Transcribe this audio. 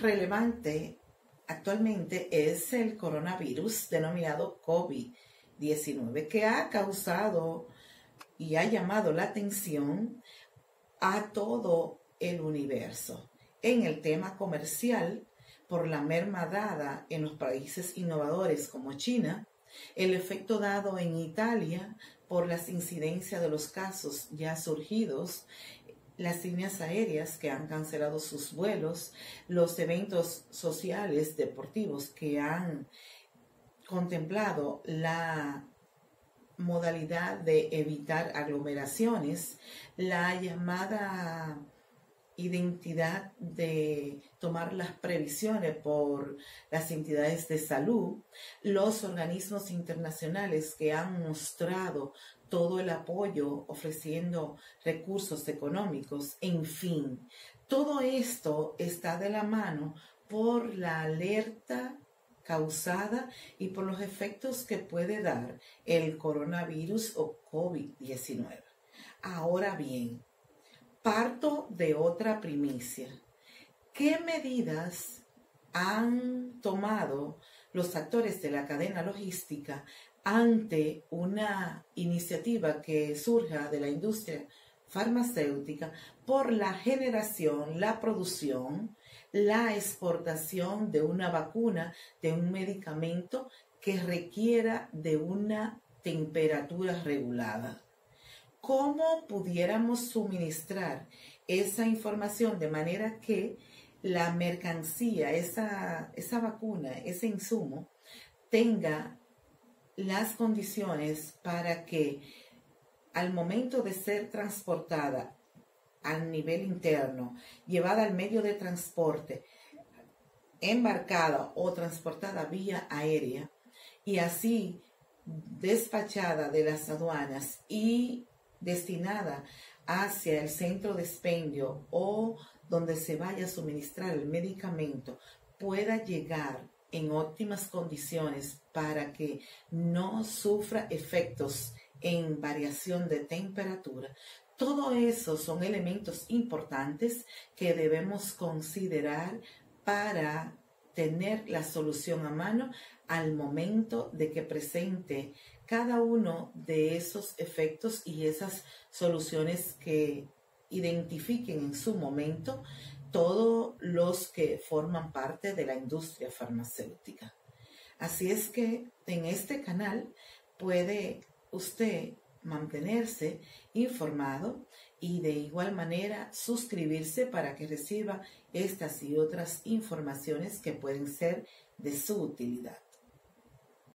relevante actualmente es el coronavirus denominado COVID-19 que ha causado y ha llamado la atención a todo el universo. En el tema comercial, por la merma dada en los países innovadores como China, el efecto dado en Italia por las incidencias de los casos ya surgidos, las líneas aéreas que han cancelado sus vuelos, los eventos sociales deportivos que han contemplado la modalidad de evitar aglomeraciones, la llamada identidad de tomar las previsiones por las entidades de salud, los organismos internacionales que han mostrado todo el apoyo ofreciendo recursos económicos, en fin, todo esto está de la mano por la alerta causada y por los efectos que puede dar el coronavirus o COVID-19. Ahora bien, parto de otra primicia. ¿Qué medidas han tomado los actores de la cadena logística ante una iniciativa que surja de la industria farmacéutica por la generación, la producción, la exportación de una vacuna, de un medicamento que requiera de una temperatura regulada? Cómo pudiéramos suministrar esa información de manera que la mercancía, esa, esa vacuna, ese insumo, tenga las condiciones para que al momento de ser transportada a nivel interno, llevada al medio de transporte, embarcada o transportada vía aérea y así despachada de las aduanas y destinada hacia el centro de expendio o donde se vaya a suministrar el medicamento pueda llegar en óptimas condiciones para que no sufra efectos en variación de temperatura. Todo eso son elementos importantes que debemos considerar para tener la solución a mano al momento de que presente cada uno de esos efectos y esas soluciones que identifiquen en su momento todos los que forman parte de la industria farmacéutica. Así es que en este canal puede usted mantenerse informado y de igual manera suscribirse para que reciba estas y otras informaciones que pueden ser de su utilidad.